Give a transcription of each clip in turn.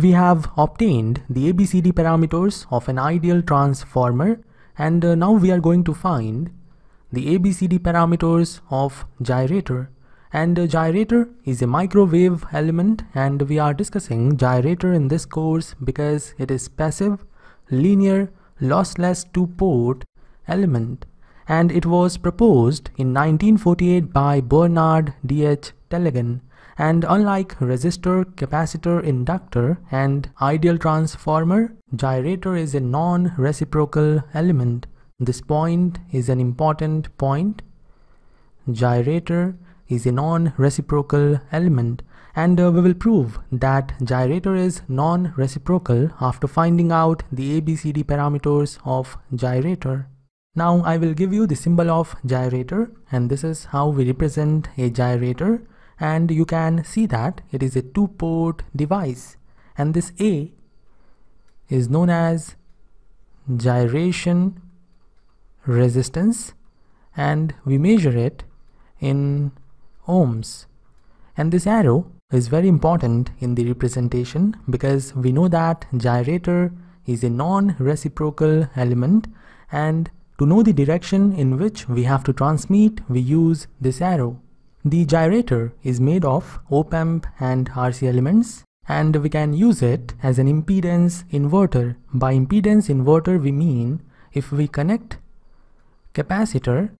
We have obtained the ABCD parameters of an ideal transformer and uh, now we are going to find the ABCD parameters of gyrator. And uh, gyrator is a microwave element and we are discussing gyrator in this course because it is passive, linear, lossless two-port element. And it was proposed in 1948 by Bernard D.H. Tellegen and unlike resistor, capacitor, inductor and ideal transformer, gyrator is a non-reciprocal element. This point is an important point. Gyrator is a non-reciprocal element and uh, we will prove that gyrator is non-reciprocal after finding out the ABCD parameters of gyrator. Now I will give you the symbol of gyrator and this is how we represent a gyrator and you can see that it is a two-port device and this A is known as gyration resistance and we measure it in ohms. And this arrow is very important in the representation because we know that gyrator is a non-reciprocal element and to know the direction in which we have to transmit, we use this arrow. The gyrator is made of op-amp and RC elements and we can use it as an impedance inverter. By impedance inverter we mean if we connect capacitor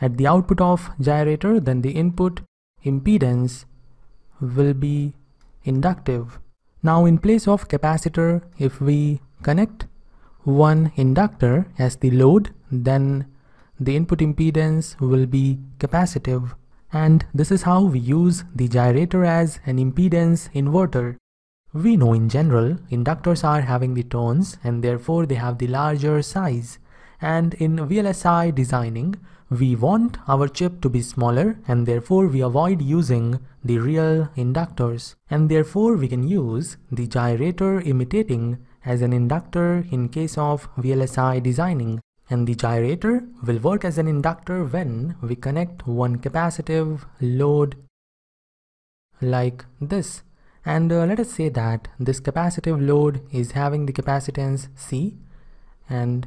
at the output of gyrator then the input impedance will be inductive. Now in place of capacitor, if we connect one inductor as the load, then the input impedance will be capacitive. And this is how we use the gyrator as an impedance inverter. We know in general, inductors are having the turns and therefore they have the larger size. And in VLSI designing, we want our chip to be smaller and therefore we avoid using the real inductors and therefore we can use the gyrator imitating as an inductor in case of VLSI designing and the gyrator will work as an inductor when we connect one capacitive load like this. And uh, let us say that this capacitive load is having the capacitance C and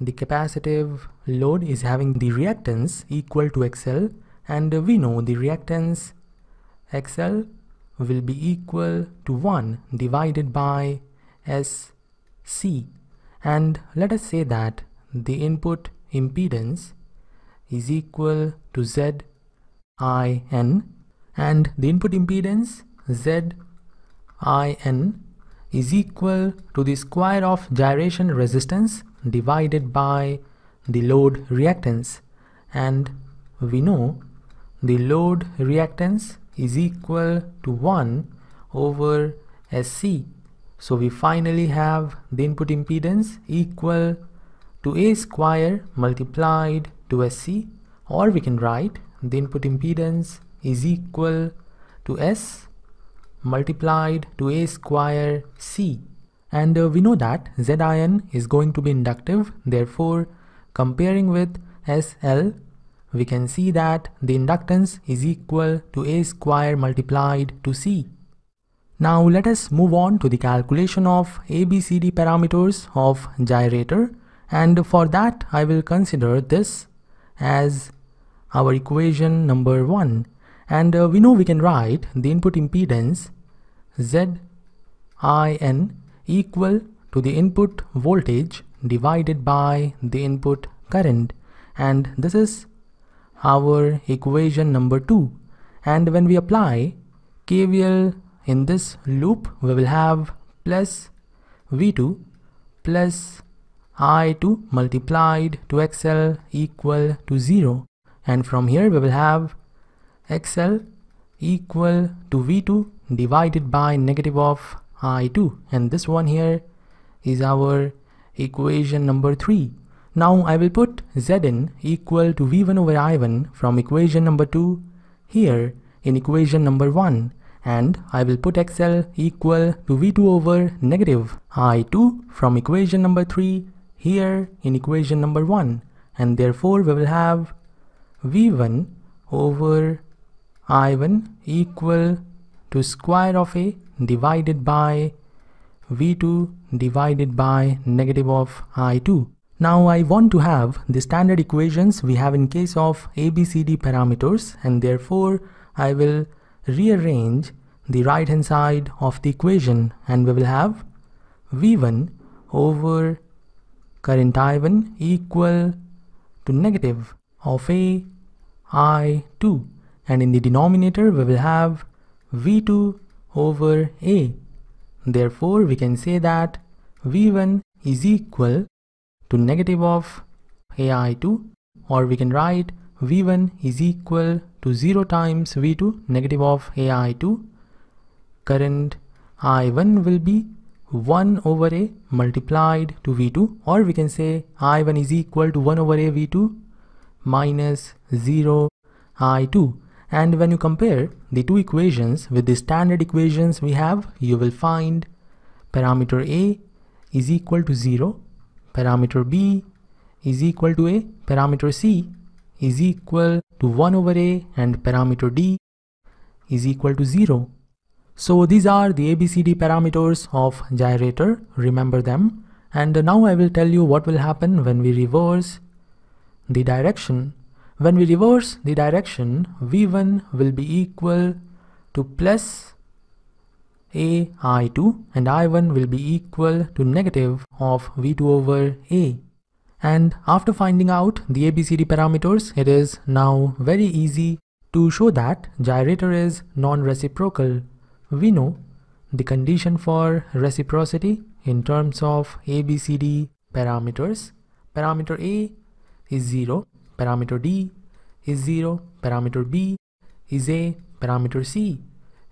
the capacitive load is having the reactance equal to XL and we know the reactance XL will be equal to 1 divided by SC and let us say that the input impedance is equal to ZIN and the input impedance ZIN is equal to the square of gyration resistance divided by the load reactance and we know the load reactance is equal to 1 over SC. So we finally have the input impedance equal to A square multiplied to SC or we can write the input impedance is equal to S multiplied to A square C. And uh, we know that Zin is going to be inductive. Therefore comparing with SL we can see that the inductance is equal to A square multiplied to C. Now let us move on to the calculation of ABCD parameters of gyrator and for that I will consider this as our equation number 1 and uh, we know we can write the input impedance ZIN equal to the input voltage divided by the input current. And this is our equation number 2 and when we apply KVL in this loop we will have plus V2 plus I2 multiplied to XL equal to 0 and from here we will have XL equal to V2 divided by negative of I2 and this one here is our equation number 3. Now I will put Zn equal to V1 over I1 from equation number 2 here in equation number 1 and I will put XL equal to V2 over negative I2 from equation number 3 here in equation number 1 and therefore we will have V1 over I1 equal to square of A divided by V2 divided by negative of I2. Now I want to have the standard equations we have in case of ABCD parameters and therefore I will rearrange the right hand side of the equation and we will have V1 over current I1 equal to negative of A I2 and in the denominator we will have V2 over A. Therefore we can say that V1 is equal to negative of AI2 or we can write V1 is equal to 0 times V2 negative of AI2 current I1 will be 1 over A multiplied to V2 or we can say I1 is equal to 1 over A V2 minus 0 I2 and when you compare the two equations with the standard equations we have you will find parameter A is equal to 0 parameter b is equal to a, parameter c is equal to 1 over a and parameter d is equal to 0. So these are the ABCD parameters of gyrator, remember them. And now I will tell you what will happen when we reverse the direction. When we reverse the direction, V1 will be equal to plus a I2 and I1 will be equal to negative of V2 over A. And after finding out the ABCD parameters, it is now very easy to show that gyrator is non-reciprocal. We know the condition for reciprocity in terms of ABCD parameters. Parameter A is 0, parameter D is 0, parameter B is A, parameter C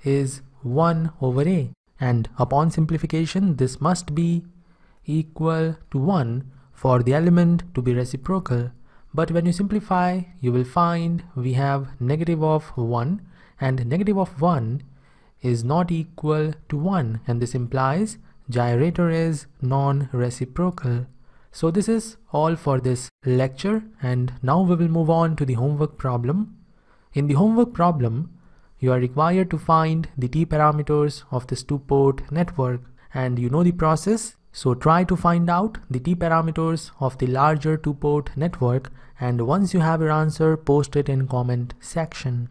is 1 over a. And upon simplification this must be equal to 1 for the element to be reciprocal. But when you simplify you will find we have negative of 1 and negative of 1 is not equal to 1 and this implies gyrator is non-reciprocal. So this is all for this lecture and now we will move on to the homework problem. In the homework problem you are required to find the T parameters of this two-port network and you know the process. So try to find out the T parameters of the larger two-port network and once you have your answer, post it in comment section.